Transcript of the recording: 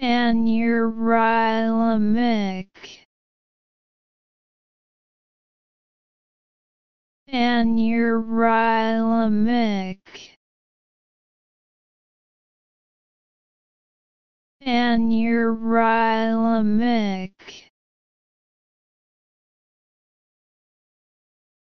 Anurylamic Anurylamic Anurylamic